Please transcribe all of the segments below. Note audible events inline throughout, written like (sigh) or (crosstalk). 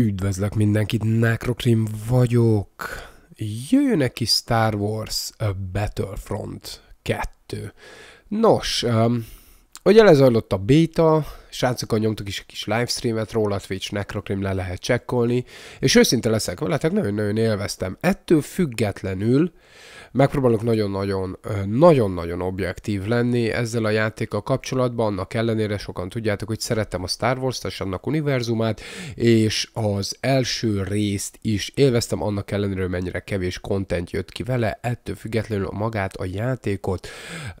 Üdvözlök mindenkit, Necrocrim vagyok. Jöjjön egy Star Wars Battlefront 2. Nos, um, ugye lezajlott a beta, srácokkal nyomtuk is egy kis livestreamet róla, Twitch Necrocrim le lehet csekkolni, és őszinte leszek veletek, nagyon-nagyon élveztem. Ettől függetlenül Megpróbálok nagyon-nagyon, nagyon-nagyon objektív lenni ezzel a játékkal kapcsolatban, annak ellenére sokan tudjátok, hogy szerettem a Star Wars-t és annak univerzumát, és az első részt is élveztem annak ellenére, mennyire kevés content jött ki vele, ettől függetlenül magát a játékot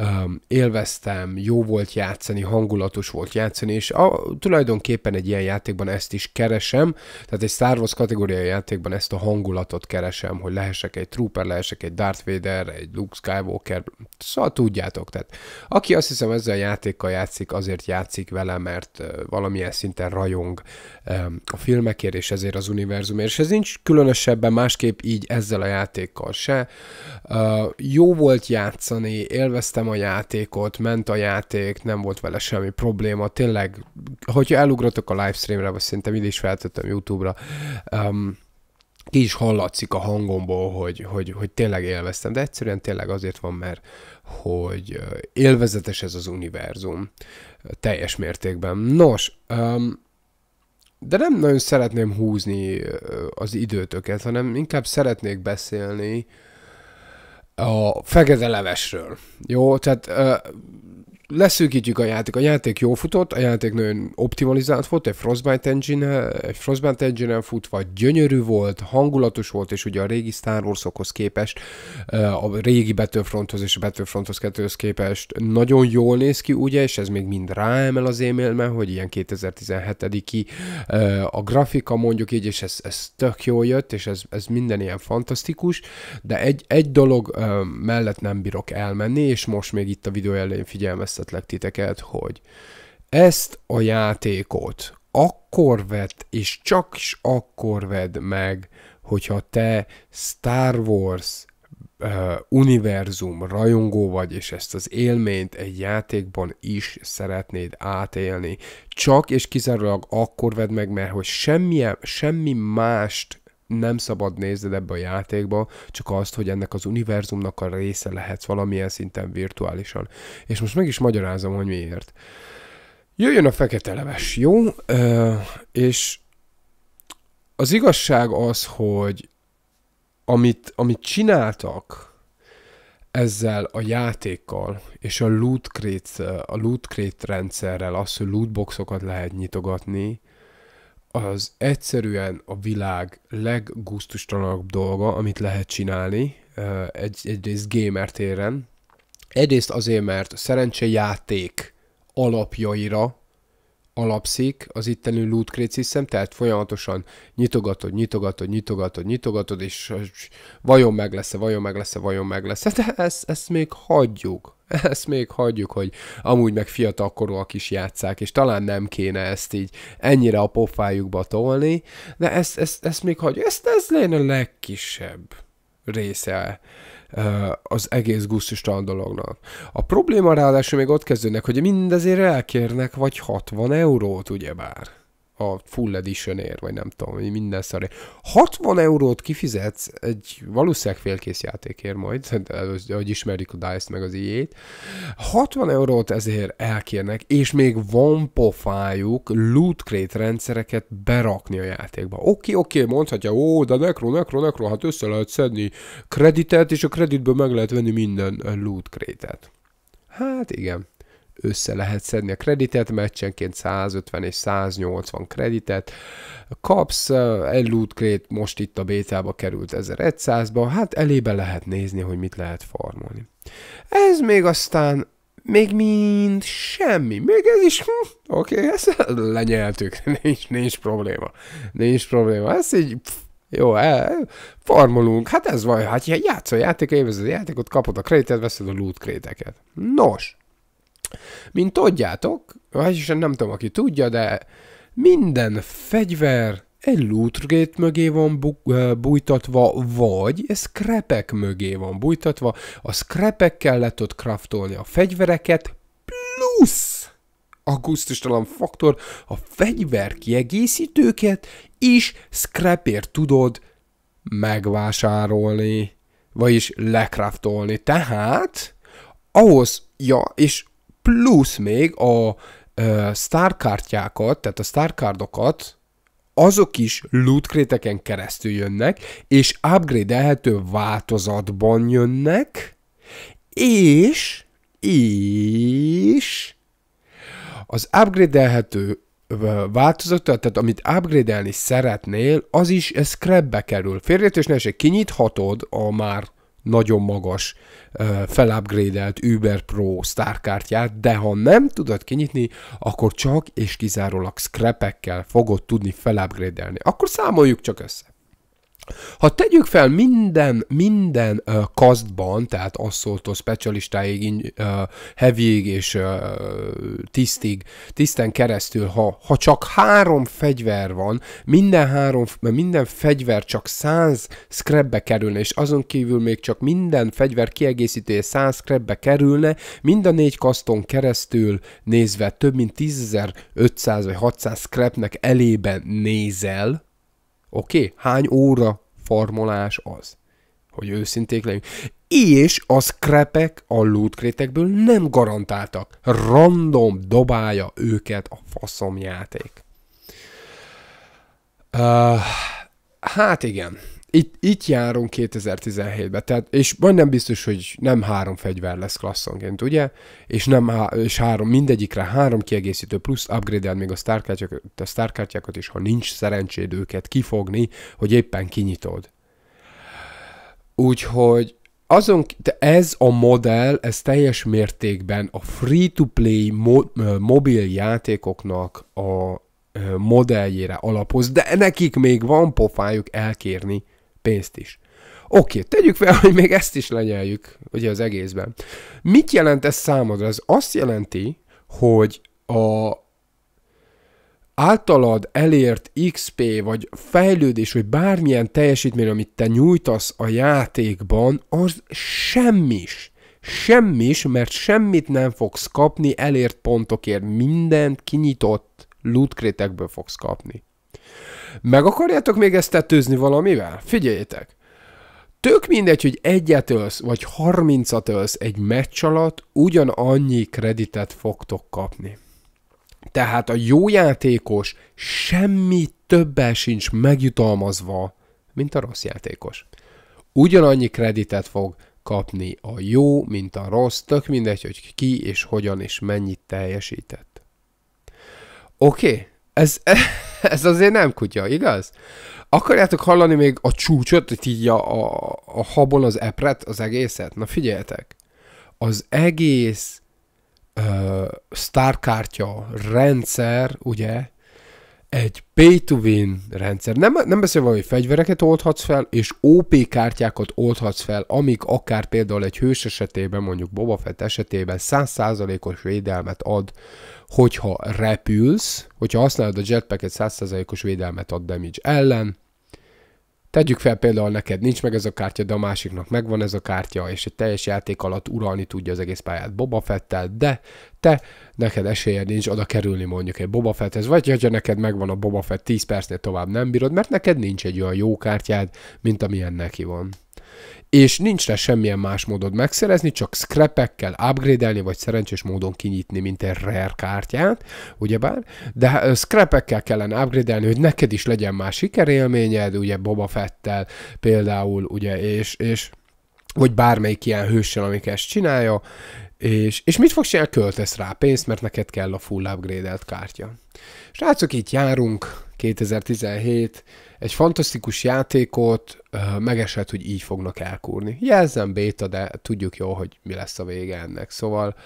um, élveztem, jó volt játszani, hangulatos volt játszani, és a, tulajdonképpen egy ilyen játékban ezt is keresem, tehát egy Star Wars kategóriai játékban ezt a hangulatot keresem, hogy lehessek egy trooper, lehessek egy Darth Vader, egy Luke Skywalker, szóval tudjátok, tehát aki azt hiszem ezzel a játékkal játszik, azért játszik vele, mert valamilyen szinten rajong a filmekért, és ezért az univerzumért, és ez nincs különösebben másképp így ezzel a játékkal se. Jó volt játszani, élveztem a játékot, ment a játék, nem volt vele semmi probléma, tényleg, hogyha elugratok a livestreamre, vagy szerintem ide is feltettem YouTube-ra, um, ki is hallatszik a hangomból, hogy, hogy, hogy tényleg élveztem, de egyszerűen tényleg azért van, mert hogy élvezetes ez az univerzum teljes mértékben. Nos, um, de nem nagyon szeretném húzni az időtöket, hanem inkább szeretnék beszélni a fekete levesről. Jó, tehát uh, leszűkítjük a játék. A játék jó futott, a játék nagyon optimalizált volt, egy Frostbite engine egy Frostbite engine futva, gyönyörű volt, hangulatos volt, és ugye a régi Star Warsokhoz képest, a régi Battlefronthoz és a Battlefronthoz 2 képest nagyon jól néz ki, ugye, és ez még mind ráemel az émélme, hogy ilyen 2017 ki a grafika mondjuk így, és ez, ez tök jól jött, és ez, ez minden ilyen fantasztikus, de egy, egy dolog mellett nem bírok elmenni, és most még itt a videó elején figyelmez figyelmeztetlek titeket, hogy ezt a játékot akkor vedd, és csak is akkor vedd meg, hogyha te Star Wars uh, univerzum rajongó vagy, és ezt az élményt egy játékban is szeretnéd átélni. Csak és kizárólag akkor vedd meg, mert hogy semmi, semmi mást nem szabad nézned ebbe a játékba, csak azt, hogy ennek az univerzumnak a része lehetsz valamilyen szinten virtuálisan. És most meg is magyarázom, hogy miért. Jöjjön a fekete leves, jó? Ö, és az igazság az, hogy amit, amit csináltak ezzel a játékkal, és a loot crate, a loot crate rendszerrel, az, hogy lootboxokat lehet nyitogatni, az egyszerűen a világ leggusztustalanabb dolga, amit lehet csinálni, egy, egyrészt gamer téren, egyrészt azért, mert szerencsejáték alapjaira alapszik az itteni loot crate system, tehát folyamatosan nyitogatod, nyitogatod, nyitogatod, nyitogatod, és vajon meg lesz-e, vajon meg lesz-e, vajon meg lesz-e, de ezt, ezt még hagyjuk. (laughs) Ezt még hagyjuk, hogy amúgy meg fiatalkorúak is játszák, és talán nem kéne ezt így ennyire a pofájukba tolni, de ezt, ezt, ezt még hagyjuk. Ezt, ez lenne a legkisebb része az egész gusztustalan dolognak. A probléma ráadásul még ott kezdődnek, hogy mindezért elkérnek vagy 60 eurót, ugyebár a full editionért, vagy nem tudom, minden szaré. 60 eurót kifizetsz egy valószínűleg félkész játékért majd, hogy ismerik a DICE-t meg az ijét. 60 eurót ezért elkérnek, és még van pofájuk loot crate rendszereket berakni a játékba. Oké, oké, mondhatja, ó, de nekro, nekro, nekro, hát össze lehet szedni kreditet, és a kreditből meg lehet venni minden loot crate-et. Hát igen össze lehet szedni a kreditet, meccsenként 150 és 180 kreditet, kapsz egy loot crate, most itt a bétába került 1100-ba, hát elébe lehet nézni, hogy mit lehet farmolni. Ez még aztán még mind semmi, még ez is, hm, oké, (laughs) okay, ezt lenyeltük, nincs, nincs probléma, nincs probléma, ez így, pff, jó, el, farmolunk, hát ez van, hát játszol játék, évezed a játékot, kapod a kreditet, veszed a loot kréteket. Nos, mint tudjátok, vagyis nem tudom, aki tudja, de minden fegyver egy lootgate mögé van bu- bújtatva, vagy scrapek mögé van bújtatva. A scrapekkel le tudod craftolni a fegyvereket, plusz augusztustalan faktor, a fegyver kiegészítőket is scrapért tudod megvásárolni, vagyis lekraftolni. Tehát ahhoz, ja, és plusz még a uh, star kártyákat, tehát a star cardokat, azok is loot keresztül jönnek, és upgrade-elhető változatban jönnek, és, és az upgrade-elhető változat, tehát amit upgrade-elni szeretnél, az is scrapbe kerül. Félreértés ne kinyithatod a már nagyon magas felupgrade-elt Uber Pro sztárkártyát, de ha nem tudod kinyitni, akkor csak és kizárólag scrapekkel fogod tudni felupgrade-elni. Akkor számoljuk csak össze. Ha tegyük fel minden, minden uh, kasztban, tehát asszoltól specialistáig, uh, heavyig és uh, tisztig, tiszten keresztül, ha, ha csak három fegyver van, minden három, minden fegyver csak száz scrapbe kerülne, és azon kívül még csak minden fegyver kiegészítője száz scrapbe kerülne, mind a négy kaszton keresztül nézve több mint 10.500 vagy 600 scrapnek elében nézel, Oké? Okay? Hány óra farmolás az? Hogy őszinték legyünk. És a scrapek a lootkrétekből nem garantáltak. Random dobálja őket a faszomjáték. Uh, hát igen itt, itt járunk 2017-ben, tehát, és majdnem biztos, hogy nem három fegyver lesz klasszonként, ugye? És, nem há, és három, mindegyikre három kiegészítő, plusz upgrade még a sztárkártyákat, a sztárkártyákat is, ha nincs szerencséd őket kifogni, hogy éppen kinyitod. Úgyhogy azon, ez a modell, ez teljes mértékben a free-to-play mo- mobil játékoknak a modelljére alapoz, de nekik még van pofájuk elkérni pénzt is. Oké, tegyük fel, (laughs) hogy még ezt is lenyeljük, ugye az egészben. Mit jelent ez számodra? Ez azt jelenti, hogy a általad elért XP, vagy fejlődés, vagy bármilyen teljesítmény, amit te nyújtasz a játékban, az semmis. Semmis, mert semmit nem fogsz kapni elért pontokért. Mindent kinyitott lootkrétekből fogsz kapni. Meg akarjátok még ezt tetőzni valamivel? Figyeljétek! Tök mindegy, hogy egyet ölsz, vagy harmincat ölsz egy meccs alatt, ugyanannyi kreditet fogtok kapni. Tehát a jó játékos semmi többel sincs megjutalmazva, mint a rossz játékos. Ugyanannyi kreditet fog kapni a jó, mint a rossz, tök mindegy, hogy ki és hogyan és mennyit teljesített. Oké? Okay? Ez, (laughs) ez azért nem kutya, igaz? Akarjátok hallani még a csúcsot, hogy így a, a, a habon az epret, az egészet? Na figyeljetek, az egész uh, sztárkártya rendszer, ugye, egy pay-to-win rendszer. Nem, nem beszélve, hogy fegyvereket oldhatsz fel, és OP kártyákat oldhatsz fel, amik akár például egy hős esetében, mondjuk Boba Fett esetében 100%-os védelmet ad hogyha repülsz, hogyha használod a jetpacket 100%-os védelmet ad damage ellen, Tegyük fel például neked nincs meg ez a kártya, de a másiknak megvan ez a kártya, és egy teljes játék alatt uralni tudja az egész pályát Boba Fettel, de te, neked esélyed nincs oda kerülni mondjuk egy Boba Fetthez, vagy hogyha neked megvan a Boba Fett 10 percnél tovább nem bírod, mert neked nincs egy olyan jó kártyád, mint amilyen neki van és nincs rá semmilyen más módod megszerezni, csak scrapekkel upgrade vagy szerencsés módon kinyitni, mint egy rare kártyát, ugyebár, de scrapekkel kellene upgrade hogy neked is legyen más sikerélményed, ugye Boba Fettel például, ugye, és, és vagy bármelyik ilyen hőssel, amik ezt csinálja, és, és mit fogsz csinálni? Költesz rá pénzt, mert neked kell a full upgrade-elt kártya. Srácok, itt járunk, 2017, egy fantasztikus játékot megesett, hogy így fognak elkúrni. Jelzem béta, de tudjuk jó, hogy mi lesz a vége ennek. Szóval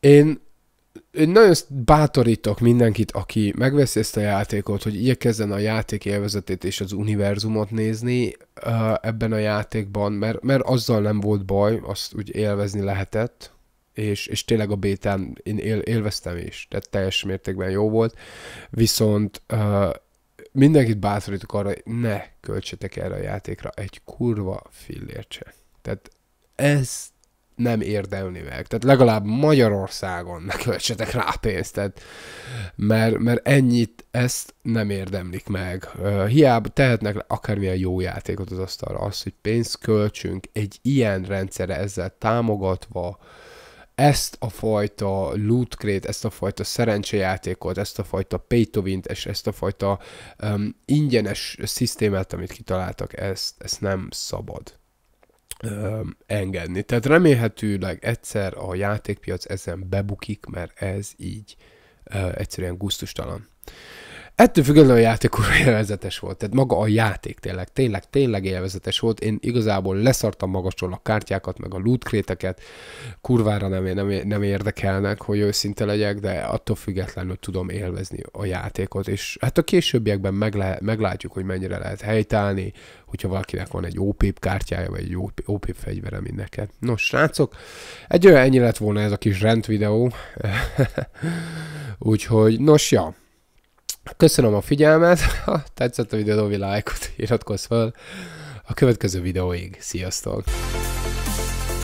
én, én nagyon bátorítok mindenkit, aki megveszi ezt a játékot, hogy igyekezzen a játék élvezetét és az univerzumot nézni ebben a játékban, mert, mert azzal nem volt baj, azt úgy élvezni lehetett, és, és tényleg a bétán én él, élveztem is, tehát teljes mértékben jó volt, viszont uh, mindenkit bátorítok arra, hogy ne költsetek erre a játékra egy kurva fillért se. Tehát ez nem érdemli meg. Tehát legalább Magyarországon ne költsetek rá pénzt, tehát, mert, mert ennyit ezt nem érdemlik meg. Hiába tehetnek akármilyen jó játékot az asztalra, az, hogy pénzt költsünk egy ilyen rendszerre ezzel támogatva, ezt a fajta loot crate, ezt a fajta szerencsejátékot, ezt a fajta pay to win és ezt a fajta um, ingyenes szisztémát, amit kitaláltak, ezt, ezt nem szabad um, engedni. Tehát remélhetőleg egyszer a játékpiac ezen bebukik, mert ez így uh, egyszerűen gusztustalan. Ettől függetlenül a játék élvezetes volt. Tehát maga a játék tényleg, tényleg, tényleg élvezetes volt. Én igazából leszartam magasról a kártyákat, meg a loot kréteket. Kurvára nem, nem, nem érdekelnek, hogy őszinte legyek, de attól függetlenül tudom élvezni a játékot. És hát a későbbiekben megle, meglátjuk, hogy mennyire lehet helytállni, hogyha valakinek van egy OP kártyája, vagy egy OP fegyvere, mint. Nos, srácok, egy olyan ennyi lett volna ez a kis rent videó. (laughs) Úgyhogy, nos, ja, Köszönöm a figyelmet, (laughs) ha tetszett a videó, dobj lájkot, iratkozz fel a következő videóig. Sziasztok!